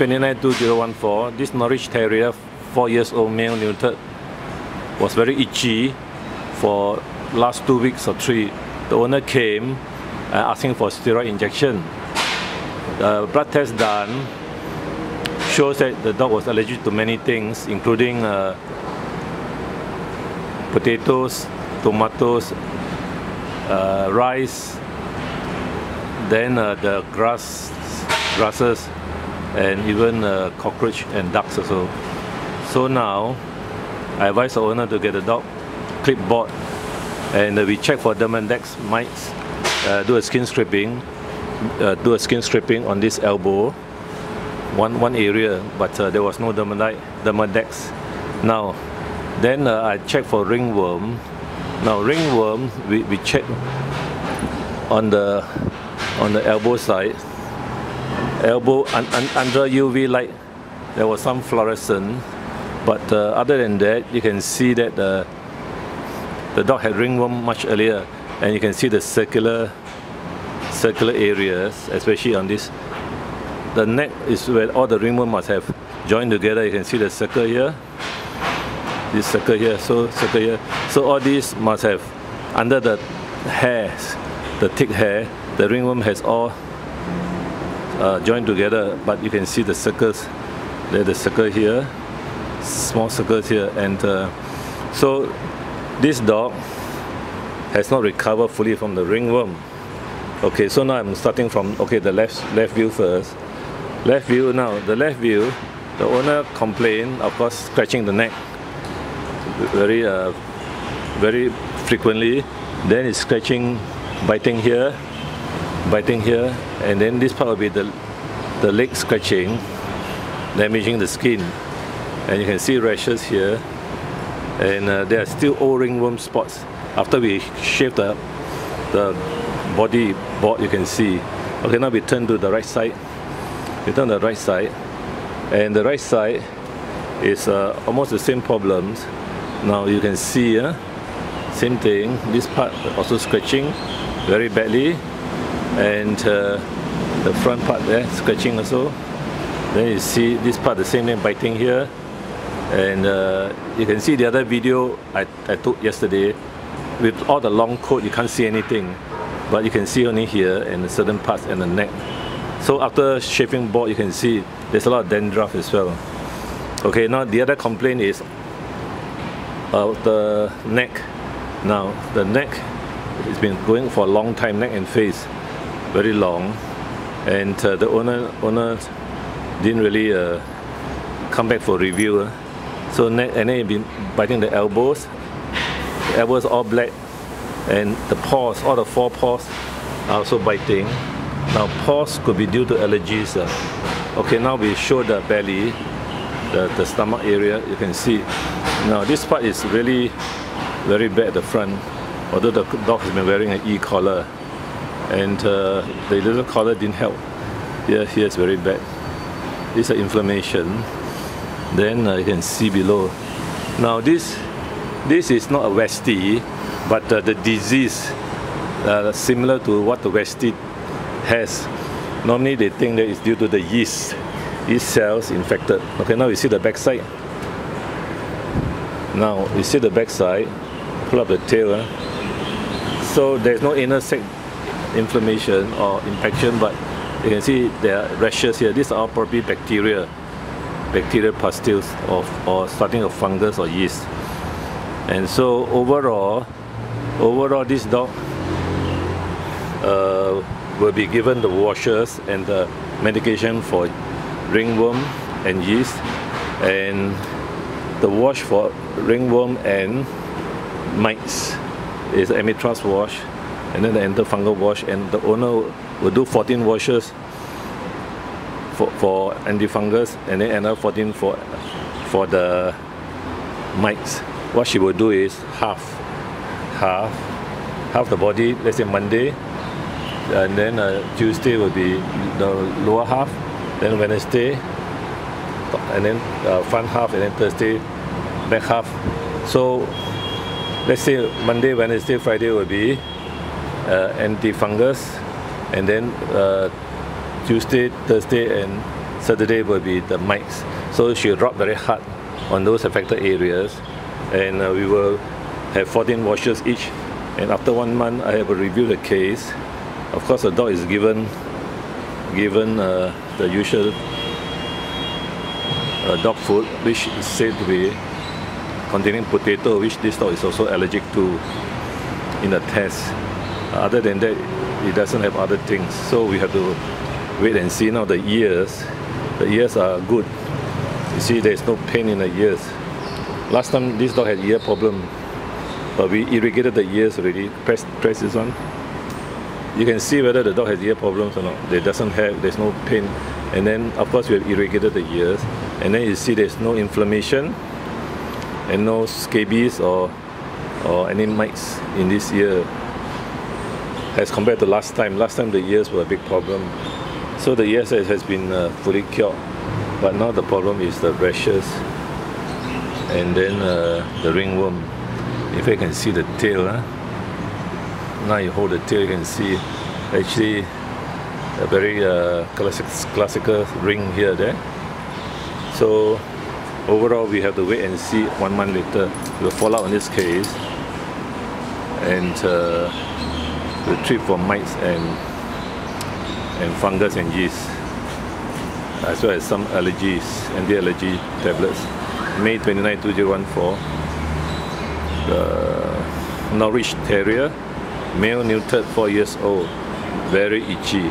292014, this Norwich Terrier, four years old male neutered, was very itchy for last two weeks or three. The owner came uh, asking for steroid injection. The blood test done shows that the dog was allergic to many things, including uh, potatoes, tomatoes, uh, rice, then uh, the grass, grasses, and even uh, cockroach and ducks also. So now, I advise the owner to get the dog clipboard, and uh, we check for Demodex mites, uh, do a skin scraping, uh, do a skin stripping on this elbow, one one area, but uh, there was no Demodex. Now, then uh, I check for ringworm. Now ringworm, we, we check on the on the elbow side, elbow un, un, under UV light, there was some fluorescent, but uh, other than that, you can see that the the dog had ringworm much earlier, and you can see the circular circular areas, especially on this. The neck is where all the ringworm must have joined together. You can see the circle here, this circle here, so circle here. So all these must have under the hairs, the thick hair, the ringworm has all uh, joined together, but you can see the circles. There's the circle here, small circles here, and uh, so this dog has not recovered fully from the ringworm. Okay, so now I'm starting from okay the left left view first. Left view now, the left view, the owner complained, of course, scratching the neck very uh, very frequently. Then it's scratching, biting here, biting here, and then this part will be the the leg scratching, damaging the skin, and you can see rashes here, and uh, there are still old ringworm spots. After we shave the the body board, you can see. Okay, now we turn to the right side. We turn to the right side, and the right side is uh, almost the same problems. Now you can see, uh, same thing. This part also scratching very badly, and uh, the front part there scratching also. Then you see this part the same thing biting here, and uh, you can see the other video I, I took yesterday. With all the long coat, you can't see anything, but you can see only here and certain parts and the neck. So after shaving board, you can see there's a lot of dandruff as well. Okay, now the other complaint is uh, the neck. Now the neck has been going for a long time, neck and face, very long, and uh, the owner owner didn't really uh, come back for review. Uh. So and then he been biting the elbows. The elbows all black, and the paws, all the four paws, are also biting. Now paws could be due to allergies. Okay, now we show the belly, the, the stomach area. You can see. Now this part is really very bad at the front. Although the dog has been wearing an e-collar, and uh, the little collar didn't help. Yeah, Here, is very bad. This is inflammation. Then uh, you can see below. Now this, this is not a Westie, but uh, the disease uh, similar to what the Westie has. Normally they think that it's due to the yeast, yeast cells infected. Okay, now you see the backside. Now you see the backside, pull up the tail. Eh? So there's no inner sac inflammation or infection, but you can see there are rashes here. These are probably bacteria, bacterial pustules of, or starting of fungus or yeast. And so overall, overall this dog uh, will be given the washers and the medication for ringworm and yeast and the wash for ringworm and mites is Amitraz wash and then the antifungal wash and the owner will do 14 washes for, for antifungus and then another 14 for for the mites. What she will do is half, half, half the body, let's say Monday, and then uh, Tuesday will be the lower half, then Wednesday, and then uh, front half, and then Thursday, back half. So let's say Monday, Wednesday, Friday will be uh, anti-fungus, and then uh, Tuesday, Thursday, and Saturday will be the mites. So she rub very hard on those affected areas, and uh, we will have 14 washes each. And after one month, I have reviewed the case. Of course, the dog is given given uh, the usual uh, dog food, which is said to be containing potato, which this dog is also allergic to in the test. Other than that, it doesn't have other things. So we have to wait and see now the ears. The ears are good. You see there's no pain in the ears. Last time this dog had ear problem, but we irrigated the ears already. Press, press this one. You can see whether the dog has ear problems or not. There doesn't have, there's no pain. And then of course we have irrigated the ears. And then you see there's no inflammation and no scabies or or any mites in this ear as compared to last time. Last time the ears were a big problem. So the ears has been uh, fully cured. But now the problem is the rashes and then uh, the ringworm. If I can see the tail, huh? now you hold the tail, you can see actually a very uh, classic, classical ring here there. So overall we have to wait and see one month later. We'll follow up on this case and uh, we'll treat for mites and and fungus and yeast as well as some allergies, anti-allergy tablets. May 29, 2014, the Norwich Terrier, male neutered 4 years old, very itchy.